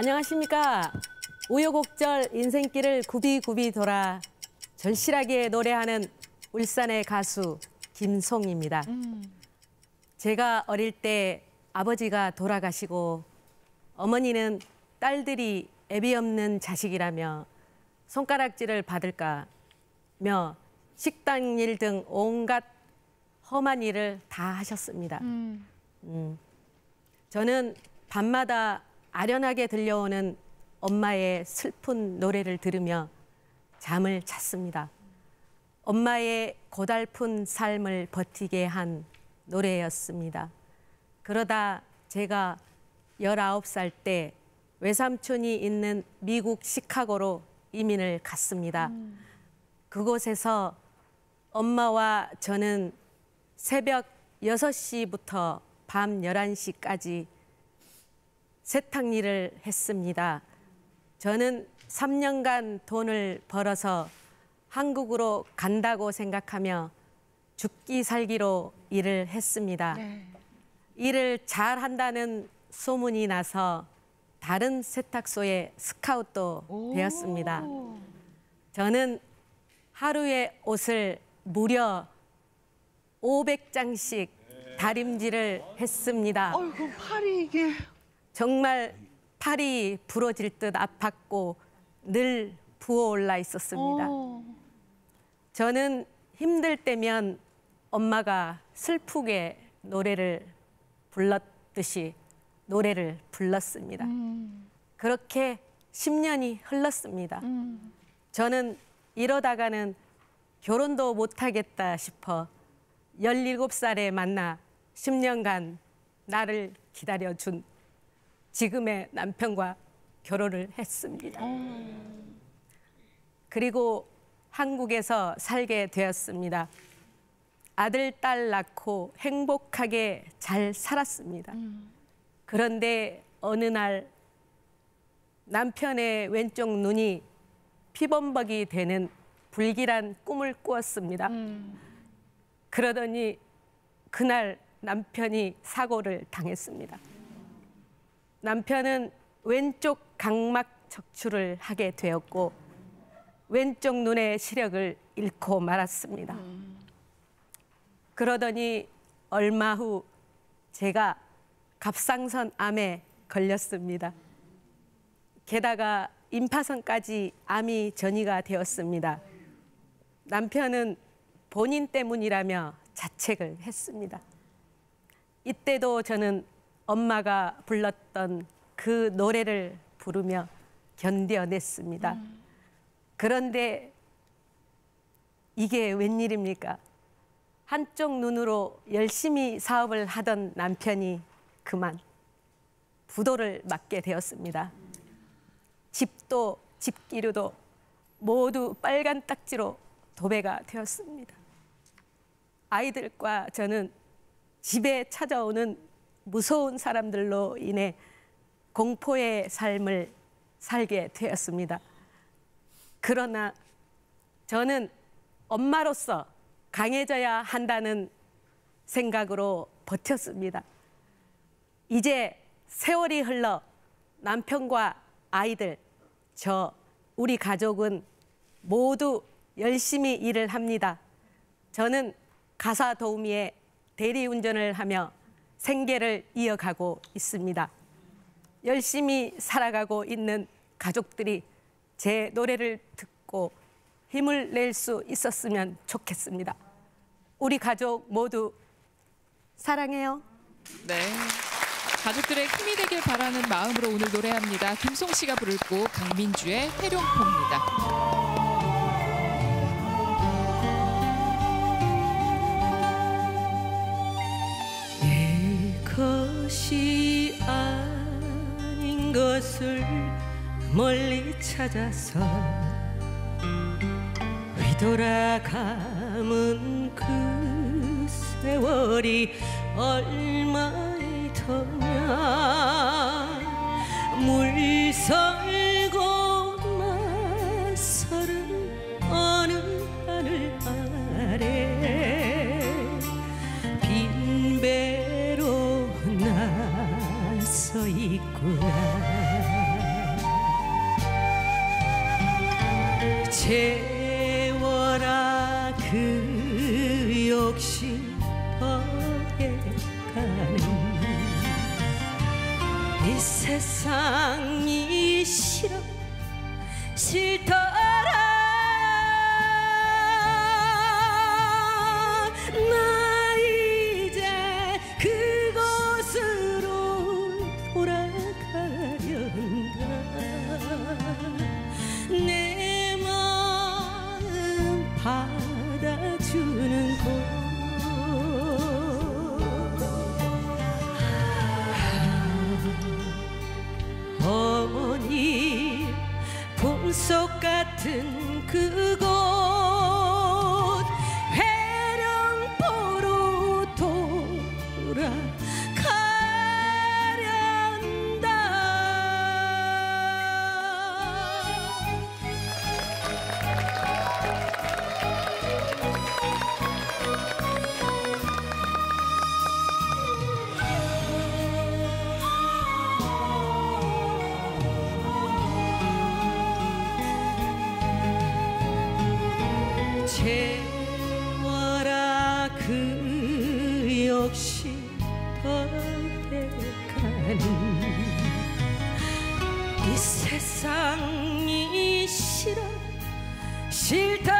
안녕하십니까. 우여곡절 인생길을 굽이굽이 돌아 절실하게 노래하는 울산의 가수 김송입니다. 제가 어릴 때 아버지가 돌아가시고 어머니는 딸들이 애비 없는 자식이라며 손가락질을 받을까며 식당 일 등 온갖 험한 일을 다 하셨습니다. 음. 저는 밤마다 아련하게 들려오는 엄마의 슬픈 노래를 들으며 잠을 잤습니다. 엄마의 고달픈 삶을 버티게 한 노래였습니다. 그러다 제가 19살 때 외삼촌이 있는 미국 시카고로 이민을 갔습니다. 그곳에서 엄마와 저는 새벽 6시부터 밤 11시까지 세탁 일을 했습니다. 저는 3년간 돈을 벌어서 한국으로 간다고 생각하며 죽기 살기로 일을 했습니다. 일을 잘 한다는 소문이 나서 다른 세탁소에 스카웃도 되었습니다. 저는 하루에 옷을 무려 500장씩 다림질을 했습니다. 어이구 팔이 이게 정말 팔이 부러질 듯 아팠고 늘 부어올라 있었습니다. 어. 저는 힘들 때면 엄마가 슬프게 노래를 불렀듯이 노래를 불렀습니다. 음, 그렇게 10년이 흘렀습니다. 음. 저는 이러다가는 결혼도 못하겠다 싶어 17살에 만나 10년간 나를 기다려준 지금의 남편과 결혼을 했습니다. 그리고 한국에서 살게 되었습니다. 아들, 딸 낳고 행복하게 잘 살았습니다. 그런데 어느 날 남편의 왼쪽 눈이 피범벅이 되는 불길한 꿈을 꾸었습니다. 그러더니 그날 남편이 사고를 당했습니다. 남편은 왼쪽 각막 척추를 하게 되었고 왼쪽 눈의 시력을 잃고 말았습니다. 그러더니 얼마 후 제가 갑상선 암에 걸렸습니다. 게다가 임파선까지 암이 전이가 되었습니다. 남편은 본인 때문이라며 자책을 했습니다. 이때도 저는 엄마가 불렀던 그 노래를 부르며 견뎌냈습니다. 그런데 이게 웬일입니까? 한쪽 눈으로 열심히 사업을 하던 남편이 그만 부도를 맞게 되었습니다. 집도 집기류도 모두 빨간 딱지로 도배가 되었습니다. 아이들과 저는 집에 찾아오는 무서운 사람들로 인해 공포의 삶을 살게 되었습니다. 그러나 저는 엄마로서 강해져야 한다는 생각으로 버텼습니다. 이제 세월이 흘러 남편과 아이들, 저, 우리 가족은 모두 열심히 일을 합니다. 저는 가사 도우미의 대리운전을 하며 생계를 이어가고 있습니다. 열심히 살아가고 있는 가족들이 제 노래를 듣고 힘을 낼 수 있었으면 좋겠습니다. 우리 가족 모두 사랑해요. 네. 가족들의 힘이 되길 바라는 마음으로 오늘 노래합니다. 김송 씨가 곡 강민주의 해룡포입니다. 것이 아닌 것을 멀리 찾아서 뒤돌아감은 그 세월이 얼마 있구나. 채워라 그 욕심 버려가는 이 세상이 싫어. 싫다. 같은 그곳 채워라. 그 욕심 더해가는 이 세상이 싫어. 싫더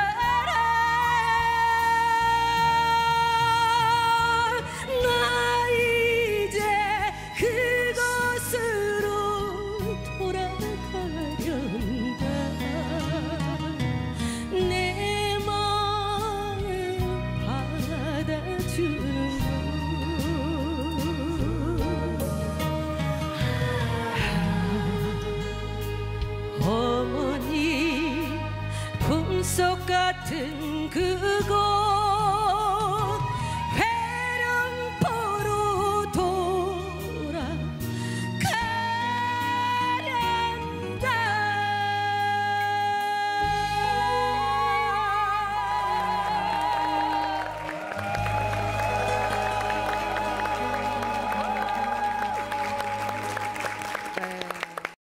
숲속 같은 그곳.